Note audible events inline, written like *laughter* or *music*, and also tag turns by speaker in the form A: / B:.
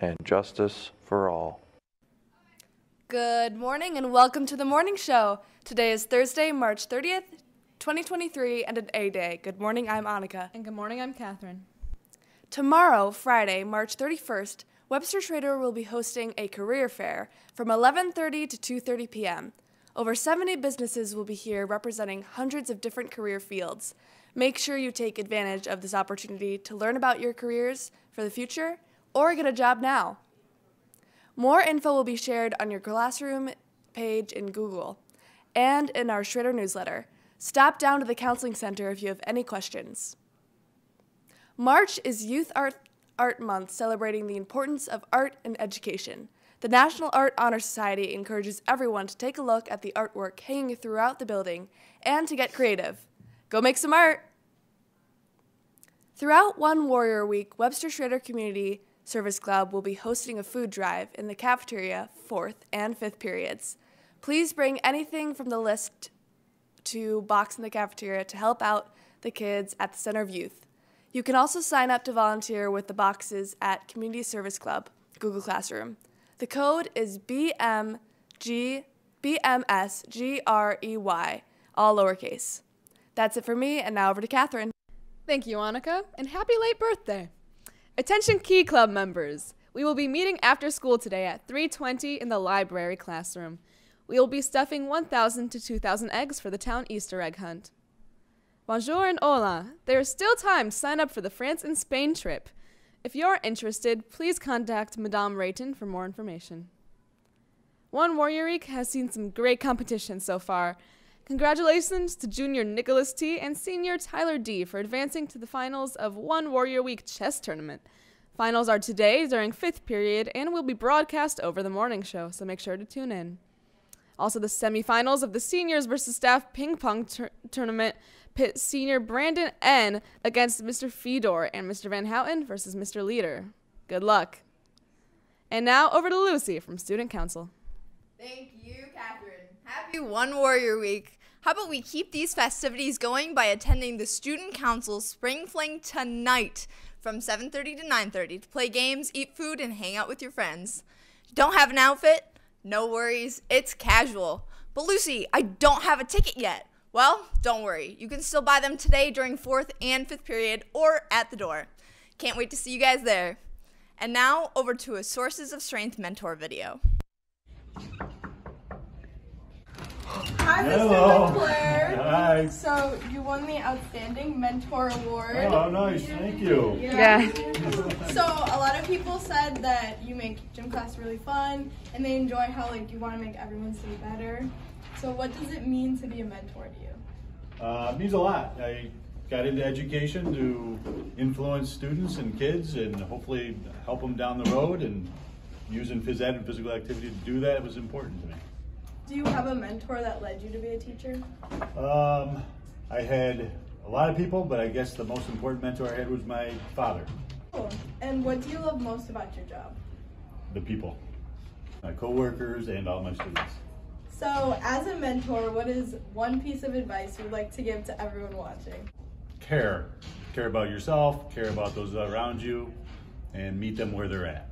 A: and justice for all.
B: Good morning and welcome to the morning show. Today is Thursday, March 30th, 2023, and an A day. Good morning, I'm Annika.
C: And good morning, I'm Catherine.
B: Tomorrow, Friday, March 31st, Webster Schroeder will be hosting a career fair from 11:30 to 2:30 p.m. Over 70 businesses will be here representing hundreds of different career fields. Make sure you take advantage of this opportunity to learn about your careers for the future or get a job now. More info will be shared on your classroom page in Google and in our Schroeder newsletter. Stop down to the Counseling Center if you have any questions. March is Youth Art, Art Month, celebrating the importance of art and education. The National Art Honor Society encourages everyone to take a look at the artwork hanging throughout the building and to get creative. Go make some art! Throughout One Warrior Week, Webster Schroeder Community Service Club will be hosting a food drive in the cafeteria, fourth and fifth periods. Please bring anything from the list to box in the cafeteria to help out the kids at the Center of Youth. You can also sign up to volunteer with the boxes at Community Service Club, Google Classroom. The code is BMG, BMSGREY, all lowercase. That's it for me, and now over to Catherine.
C: Thank you, Annika, and happy late birthday. Attention Key Club members. We will be meeting after school today at 3:20 in the library classroom. We will be stuffing 1,000 to 2,000 eggs for the town Easter egg hunt. Bonjour and hola. There is still time to sign up for the France and Spain trip. If you're interested, please contact Madame Rayton for more information. One Warrior Week has seen some great competition so far. Congratulations to junior Nicholas T and senior Tyler D for advancing to the finals of One Warrior Week chess tournament. Finals are today during fifth period and will be broadcast over the morning show, so make sure to tune in. Also, the semifinals of the seniors versus staff ping pong tur- tournament pit senior Brandon N against Mr. Fedor and Mr. Van Houten versus Mr. Leader. Good luck. And now over to Lucy from Student Council.
D: Thank you, Catherine. Happy One Warrior Week. How about we keep these festivities going by attending the Student Council Spring Fling tonight from 7:30 to 9:30 to play games, eat food, and hang out with your friends. Don't have an outfit? No worries, it's casual. But Lucy, I don't have a ticket yet. Well, don't worry. You can still buy them today during 4th and 5th period or at the door. Can't wait to see you guys there. And now over to a Sources of Strength mentor video.
E: Hi,
F: Hello.
E: Mr. McClure.
F: Hi.
E: So you won the Outstanding Mentor Award.
F: Oh, nice. Thank you.
C: Yeah. *laughs*
E: So a lot of people said that you make gym class really fun, and they enjoy how like you want to make everyone's day better. So what does it mean to be a mentor to you?
F: Uh, it means a lot. I got into education to influence students and kids and hopefully help them down the road and using phys ed and physical activity to do that was important to me.
E: Do you have a mentor that led you to be a teacher?
F: Um, I had a lot of people, but I guess the most important mentor I had was my father,
E: Cool. And what do you love most about your job?
F: the people, my coworkers and all my students.
E: So as a mentor, what is one piece of advice you'd like to give to everyone watching?
F: Care. Care about yourself, care about those around you, and meet them where they're at.